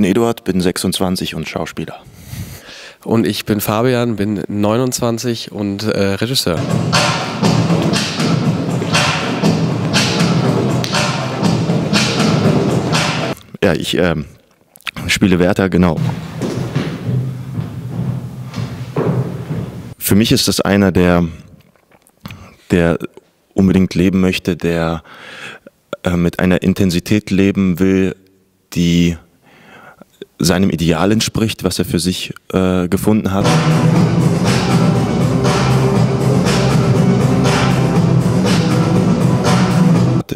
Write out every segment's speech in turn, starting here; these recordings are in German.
bin Eduard, bin 26 und Schauspieler. Und ich bin Fabian, bin 29 und äh, Regisseur. Ja, ich äh, spiele Werther, genau. Für mich ist das einer, der, der unbedingt leben möchte, der äh, mit einer Intensität leben will, die seinem Ideal entspricht, was er für sich äh, gefunden hat.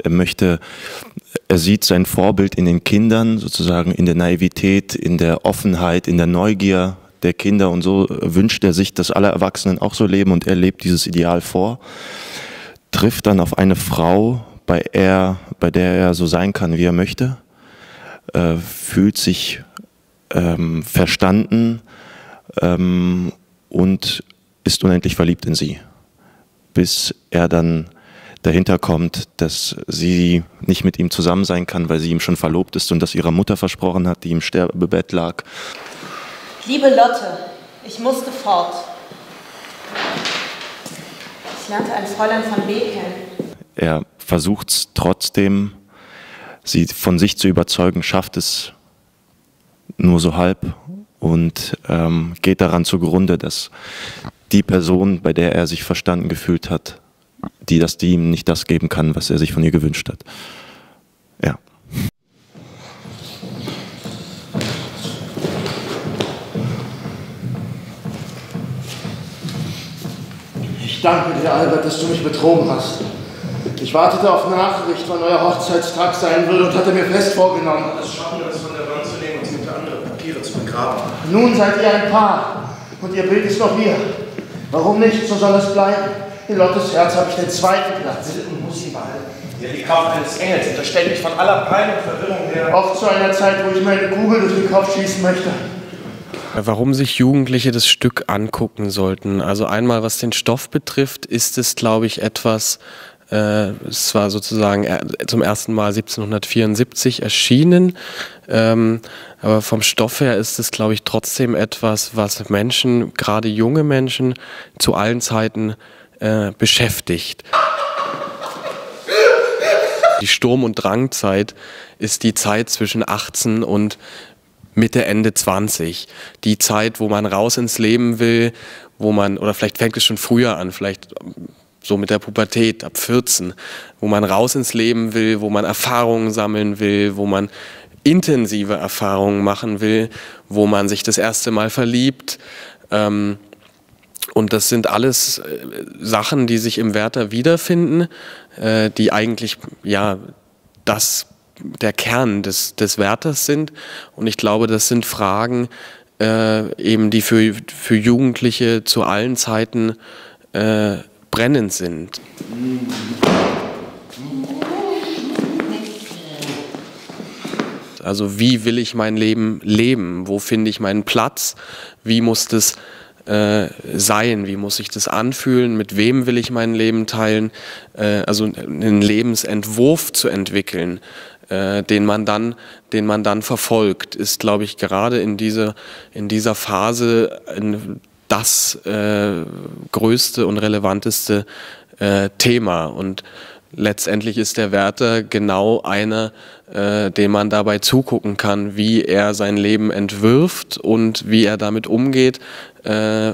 Er möchte, er sieht sein Vorbild in den Kindern, sozusagen in der Naivität, in der Offenheit, in der Neugier der Kinder und so wünscht er sich, dass alle Erwachsenen auch so leben und er lebt dieses Ideal vor. Trifft dann auf eine Frau, bei, er, bei der er so sein kann, wie er möchte, äh, fühlt sich ähm, verstanden ähm, und ist unendlich verliebt in sie, bis er dann dahinter kommt, dass sie nicht mit ihm zusammen sein kann, weil sie ihm schon verlobt ist und das ihrer Mutter versprochen hat, die im Sterbebett lag. Liebe Lotte, ich musste fort. Ich lernte ein Fräulein von B kennen. Er versucht es trotzdem, sie von sich zu überzeugen, schafft es nur so halb und ähm, geht daran zugrunde, dass die Person, bei der er sich verstanden gefühlt hat, die das die ihm nicht das geben kann, was er sich von ihr gewünscht hat. Ja. Ich danke dir, Albert, dass du mich betrogen hast. Ich wartete auf Nachricht, wann euer Hochzeitstag sein würde und hatte mir fest vorgenommen, es schaffen, das von der Wand zu nehmen und sie Papiere zu begraben. Nun seid ihr ein Paar und ihr Bild ist noch hier. Warum nicht? So soll es bleiben. In Lottes Herz habe ich den zweiten Platz. Und muss sie behalten. Ja, die Kraft eines Engels unterstellt mich von aller Pein und Verwirrung her. Oft zu einer Zeit, wo ich mir eine Kugel durch den Kopf schießen möchte. Warum sich Jugendliche das Stück angucken sollten. Also einmal, was den Stoff betrifft, ist es, glaube ich, etwas, äh, es war sozusagen zum ersten Mal 1774 erschienen, ähm, aber vom Stoff her ist es, glaube ich, trotzdem etwas, was Menschen, gerade junge Menschen, zu allen Zeiten äh, beschäftigt. Die Sturm- und Drangzeit ist die Zeit zwischen 18 und Mitte, Ende 20. Die Zeit, wo man raus ins Leben will, wo man, oder vielleicht fängt es schon früher an, vielleicht so mit der Pubertät ab 14, wo man raus ins Leben will, wo man Erfahrungen sammeln will, wo man intensive Erfahrungen machen will, wo man sich das erste Mal verliebt. Ähm, und das sind alles äh, Sachen, die sich im Werther wiederfinden, äh, die eigentlich ja das der Kern des, des Werthers sind. Und ich glaube, das sind Fragen, äh, eben die für, für Jugendliche zu allen Zeiten äh, brennend sind. Also wie will ich mein Leben leben? Wo finde ich meinen Platz? Wie muss das äh, sein? Wie muss ich das anfühlen? Mit wem will ich mein Leben teilen? Äh, also einen Lebensentwurf zu entwickeln, äh, den man dann, den man dann verfolgt, ist, glaube ich, gerade in dieser, in dieser Phase ein das äh, größte und relevanteste äh, Thema. Und letztendlich ist der Wärter genau einer, äh, dem man dabei zugucken kann, wie er sein Leben entwirft und wie er damit umgeht, äh,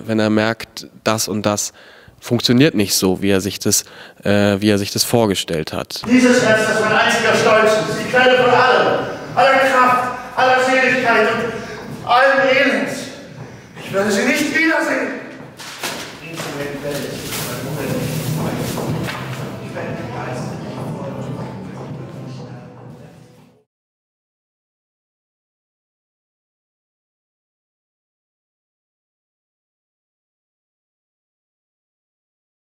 wenn er merkt, das und das funktioniert nicht so, wie er sich das, äh, wie er sich das vorgestellt hat. Dieses Herz, das mein einziger Stolz ist, die Quelle von allem, aller Kraft, aller Seligkeit und allem Elend. Ich werde sie